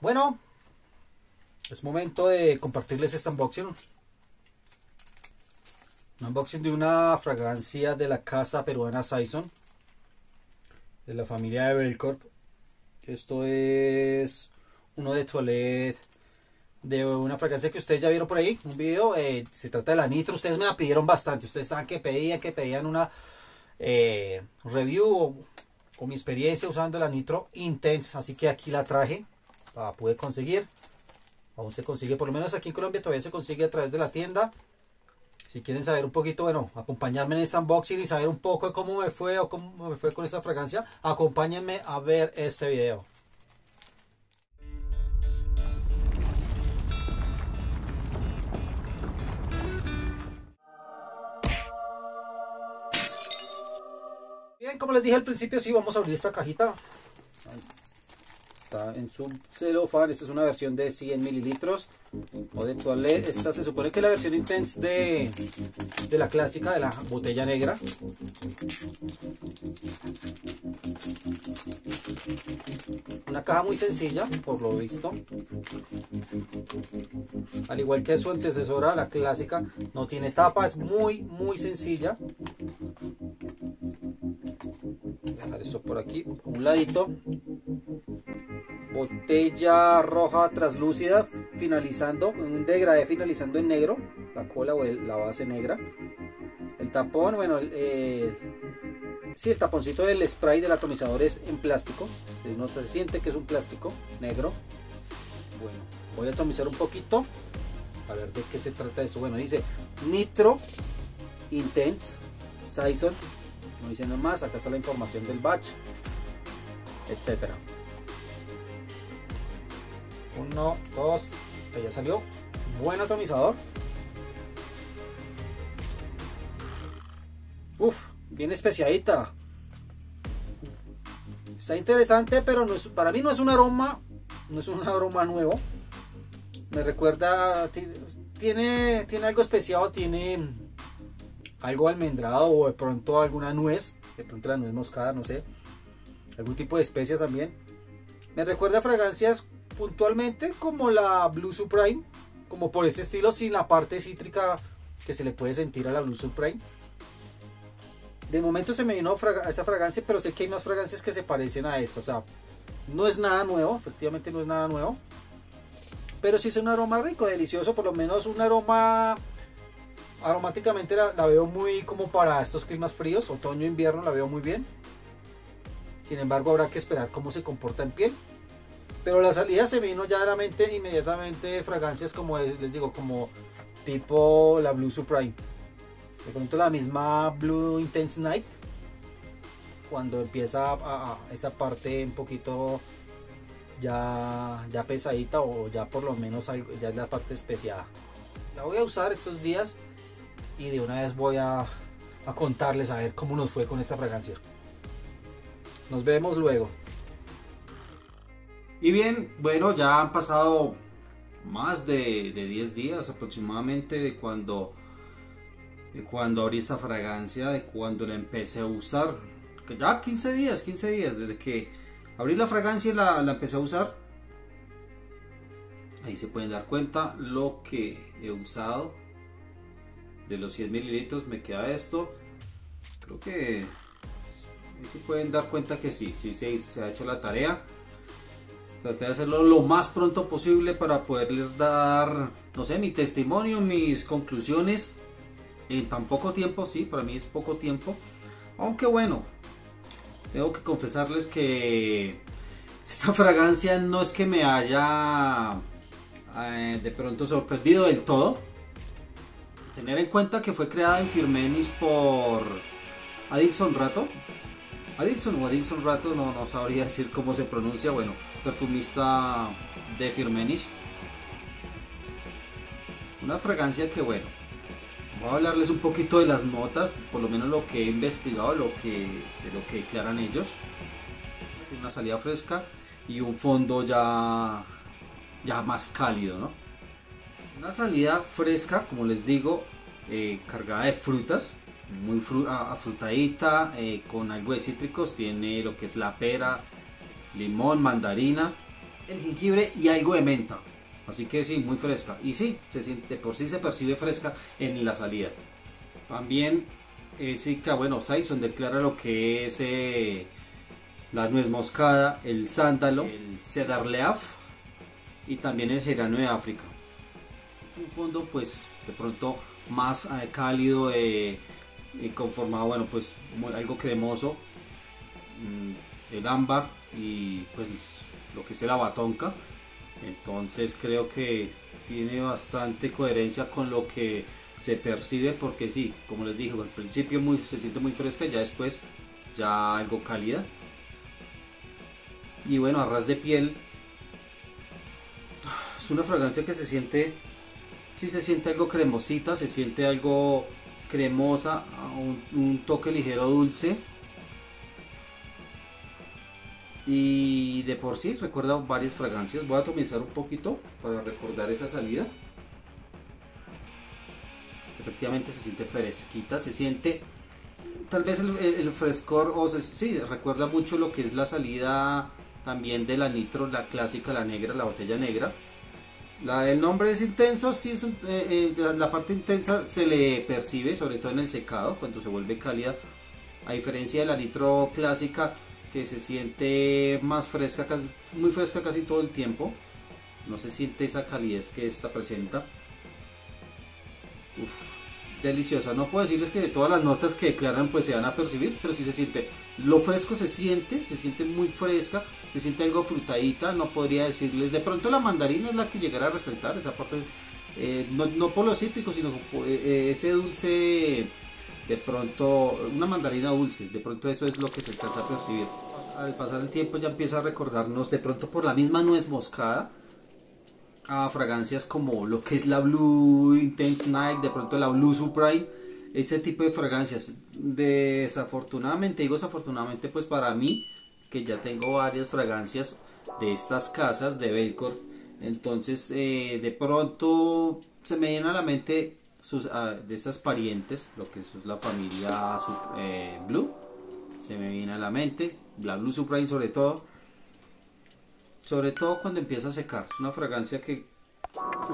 Bueno, es momento de compartirles este unboxing. Un unboxing de una fragancia de la casa peruana Saison. De la familia de Belcorp. Esto es uno de toilette de una fragancia que ustedes ya vieron por ahí, un video, eh, se trata de la Nitro, ustedes me la pidieron bastante, ustedes saben que pedían, que pedían una eh, review con mi experiencia usando la Nitro Intense, así que aquí la traje, la pude conseguir, aún se consigue, por lo menos aquí en Colombia todavía se consigue a través de la tienda, si quieren saber un poquito, bueno, acompañarme en este unboxing y saber un poco de cómo me fue o cómo me fue con esta fragancia, acompáñenme a ver este video. Bien, como les dije al principio, sí, vamos a abrir esta cajita. Está en su celofán. Esta es una versión de 100 mililitros o de toilette. Esta se supone que es la versión intense de, de la clásica, de la botella negra. Una caja muy sencilla, por lo visto. Al igual que su antecesora, la clásica, no tiene tapa, es muy, muy sencilla dejar eso por aquí un ladito botella roja translúcida finalizando un degradé finalizando en negro la cola o la base negra. El tapón bueno el, sí, el taponcito del spray del atomizador es en plástico. Se, no se siente que es un plástico negro. Bueno voy a atomizar un poquito a ver de qué se trata eso. Bueno dice nitro intense Saison no dice nada más, acá está la información del batch, etcétera. Uno, dos, ya salió. Buen atomizador. Uf, bien especiadita. Está interesante, pero no es, para mí no es un aroma, no es un aroma nuevo. Me recuerda, tiene, tiene algo especial, tiene algo almendrado o de pronto alguna nuez, de pronto la nuez moscada, no sé, algún tipo de especias también. Me recuerda fragancias puntualmente como la Blue Supreme, como por este estilo sin la parte cítrica que se le puede sentir a la Blue Supreme. De momento se me vino esa fragancia, pero sé que hay más fragancias que se parecen a esta, o sea, no es nada nuevo, efectivamente no es nada nuevo. Pero sí es un aroma rico, delicioso, por lo menos un aroma aromáticamente la, veo muy como para estos climas fríos, otoño, invierno, la veo muy bien. Sin embargo, habrá que esperar cómo se comporta en piel. Pero la salida se vino ya a la mente inmediatamente fragancias como les digo, como tipo la Blue Supreme. De pronto la misma Blue Intense Night. Cuando empieza a, esa parte un poquito ya, ya pesadita o ya por lo menos ya es la parte especiada. La voy a usar estos días y de una vez voy a, a contarles a ver cómo nos fue con esta fragancia. Nos vemos luego. Y bien, bueno, ya han pasado más de, de 10 días aproximadamente de cuando, de cuando abrí esta fragancia, de cuando la empecé a usar. Ya 15 días, 15 días desde que abrí la fragancia y la, la empecé a usar. Ahí se pueden dar cuenta lo que he usado de los 100 mililitros me queda esto. Creo que se pueden dar cuenta que sí, sí se, se ha hecho la tarea. Traté de hacerlo lo más pronto posible para poderles dar, no sé, mi testimonio, mis conclusiones en tan poco tiempo, sí, para mí es poco tiempo. Aunque bueno, tengo que confesarles que esta fragancia no es que me haya eh, de pronto sorprendido del todo Tener en cuenta que fue creada en Firmenis por Adilson Rato. Adilson o Adilson Rato, no, no sabría decir cómo se pronuncia. Bueno, perfumista de Firmenis. Una fragancia que, bueno, voy a hablarles un poquito de las notas, por lo menos lo que he investigado, lo que, de lo que declaran ellos. Tiene una salida fresca y un fondo ya, ya más cálido, ¿no? Una salida fresca, como les digo, eh, cargada de frutas, muy afrutadita, eh, con algo de cítricos. Tiene lo que es la pera, limón, mandarina. el jengibre y algo de menta. Así que sí, muy fresca. Y sí, se siente, por sí se percibe fresca en la salida. También eh, sí que, bueno, Saison declara lo que es eh, la nuez moscada, el sándalo, el cedar leaf y también el gerano de África. Un fondo pues de pronto más eh, cálido y conformado, bueno, pues algo cremoso, mm, el ámbar y pues lo que es la batonca. Entonces creo que tiene bastante coherencia con lo que se percibe porque sí, como les dije, al principio muy, se siente muy fresca, ya después ya algo cálida. Y bueno, a ras de piel es una fragancia que se siente, sí se siente algo cremosita, se siente algo cremosa, un toque ligero dulce y de por sí recuerda varias fragancias. Voy a atomizar un poquito para recordar esa salida. Efectivamente se siente fresquita se siente tal vez el, frescor o sí recuerda mucho lo que es la salida también de la nitro la clásica la negra la botella negra. El nombre es intenso, sí, eh, eh, la parte intensa se le percibe, sobre todo en el secado, cuando se vuelve cálida. A diferencia de la nitro clásica, que se siente más fresca, muy fresca casi todo el tiempo. No se siente esa calidez que esta presenta. deliciosa. No puedo decirles que de todas las notas que declaran pues se van a percibir, pero sí se siente. Lo fresco se siente, se siente muy fresca, se siente algo frutadita. No podría decirles. De pronto la mandarina es la que llegará a resaltar esa parte. Eh, no, por lo cítrico, sino eh, eh, ese dulce de pronto una mandarina dulce, de pronto eso es lo que se alcanza a percibir. Al pasar el tiempo ya empieza a recordarnos de pronto por la misma nuez moscada a fragancias como lo que es la Blue Intense Night, de pronto la Blue Supreme, ese tipo de fragancias. Desafortunadamente, digo desafortunadamente pues para mí, que ya tengo varias fragancias de estas casas de Belcor, entonces eh, de pronto se me viene a la mente sus, ah, de estas parientes, lo que es la familia eh, Blue, se me viene a la mente, la Blue Supreme sobre todo, sobre todo cuando empieza a secar, es una fragancia que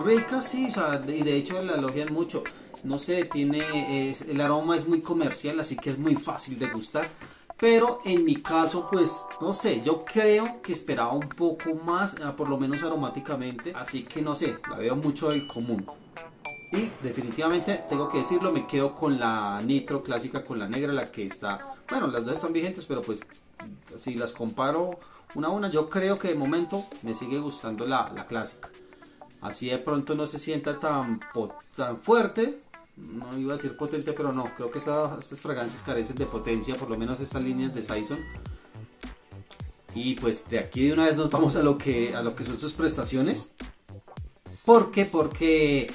rica sí, y de hecho la elogian mucho, no sé, tiene, es, el aroma es muy comercial, así que es muy fácil de gustar, pero en mi caso pues no sé yo creo que esperaba un poco más ah, por lo menos aromáticamente así que no sé la veo mucho del común y definitivamente tengo que decirlo, me quedo con la nitro clásica, con la negra, la que está, bueno, las dos están vigentes, pero pues si las comparo una a una, yo creo que de momento me sigue gustando la, clásica. Así de pronto no se sienta tan, tan fuerte, no iba a decir potente, pero no, creo que estas fragancias carecen de potencia, por lo menos estas líneas de Saison. Y pues de aquí de una vez nos vamos a lo que, a lo que son sus prestaciones. ¿Por qué? Porque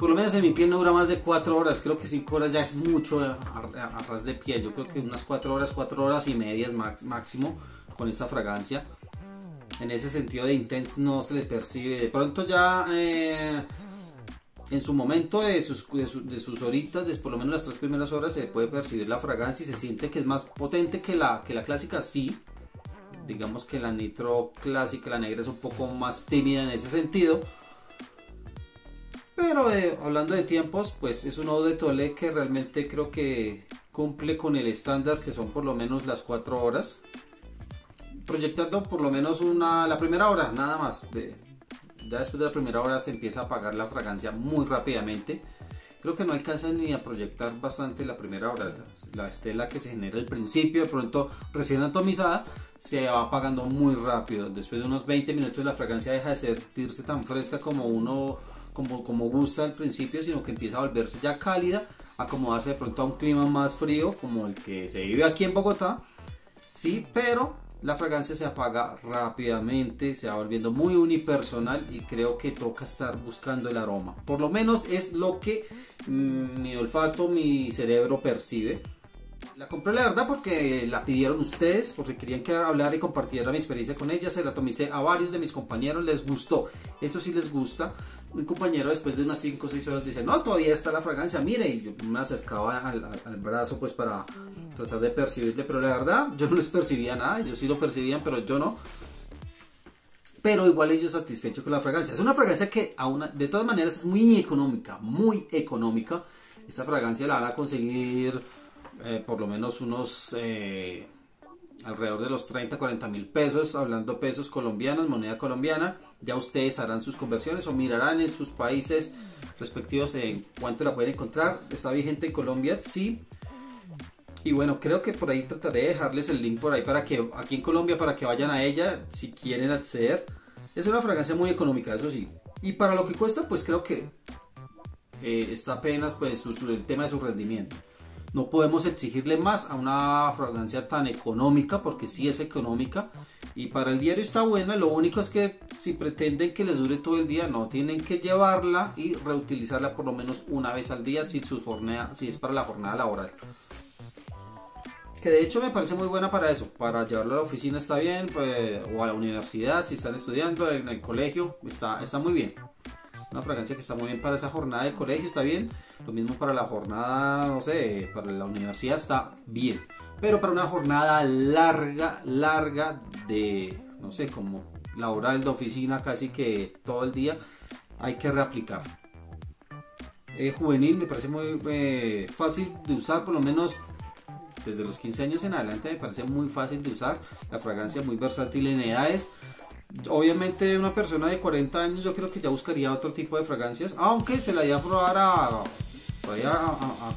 por lo menos en mi piel no dura más de 4 horas, creo que 5 horas ya es mucho a, ras de piel, yo creo que unas 4 horas, 4 horas y media máximo con esta fragancia. En ese sentido de intense no se le percibe, de pronto ya eh, en su momento de sus, de, sus horitas, de por lo menos las 3 primeras horas se puede percibir la fragancia y se siente que es más potente que la, que la clásica, sí. Digamos que la nitro clásica, la negra es un poco más tímida en ese sentido pero eh, hablando de tiempos, pues es un Eau de Tole que realmente creo que cumple con el estándar que son por lo menos las 4 horas. Proyectando por lo menos una, la primera hora, nada más. ya después de la primera hora se empieza a apagar la fragancia muy rápidamente. Creo que no alcanza ni a proyectar bastante la primera hora. La, estela que se genera al principio, de pronto recién atomizada, se va apagando muy rápido. Después de unos 20 minutos la fragancia deja de sentirse tan fresca como uno como, como gusta al principio, sino que empieza a volverse ya cálida, acomodarse de pronto a un clima más frío como el que se vive aquí en Bogotá. Sí, pero la fragancia se apaga rápidamente, se va volviendo muy unipersonal y creo que toca estar buscando el aroma. Por lo menos es lo que mm, mi olfato, mi cerebro percibe. La compré la verdad porque la pidieron ustedes, porque querían que hablara y compartiera mi experiencia con ella. Se la tomicé a varios de mis compañeros, les gustó. Eso sí les gusta un compañero después de unas 5 o 6 horas dice, no, todavía está la fragancia, mire, y yo me acercaba al, brazo pues para tratar de percibirle, pero la verdad yo no les percibía nada, ellos sí lo percibían, pero yo no. pero igual ellos satisfechos con la fragancia. Es una fragancia que de todas maneras es muy económica, muy económica. Esta fragancia la van a conseguir eh, por lo menos unos eh, alrededor de los 30, 40 mil pesos, hablando pesos colombianos, moneda colombiana. Ya ustedes harán sus conversiones o mirarán en sus países respectivos en cuánto la pueden encontrar. Está vigente en Colombia, sí. Y bueno, creo que por ahí trataré de dejarles el link por ahí para que aquí en Colombia para que vayan a ella si quieren acceder. Es una fragancia muy económica, eso sí. Y para lo que cuesta, pues creo que eh, está apenas pues el tema de su rendimiento. No podemos exigirle más a una fragancia tan económica, porque sí es económica. Y para el diario está buena, lo único es que si pretenden que les dure todo el día, no tienen que llevarla y reutilizarla por lo menos una vez al día si, su jornada, si es para la jornada laboral. Que de hecho me parece muy buena para eso, para llevarla a la oficina está bien, pues, o a la universidad si están estudiando, en el colegio, está, está muy bien. Una fragancia que está muy bien para esa jornada de colegio, está bien. Lo mismo para la jornada, no sé, para la universidad está bien. Pero para una jornada larga, larga de, no sé, como laboral de oficina casi que todo el día, hay que reaplicar. Eh, juvenil me parece muy eh, fácil de usar, por lo menos desde los 15 años en adelante me parece muy fácil de usar. La fragancia muy versátil en edades. Obviamente una persona de 40 años yo creo que ya buscaría otro tipo de fragancias, aunque se la iba a probar a,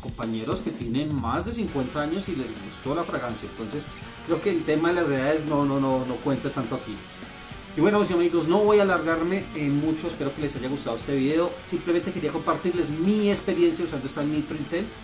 compañeros que tienen más de 50 años y les gustó la fragancia. Entonces creo que el tema de las edades no, no, no, no cuenta tanto aquí. Y bueno mis amigos, no voy a alargarme mucho, espero que les haya gustado este video. Simplemente quería compartirles mi experiencia usando esta Nitro Intense.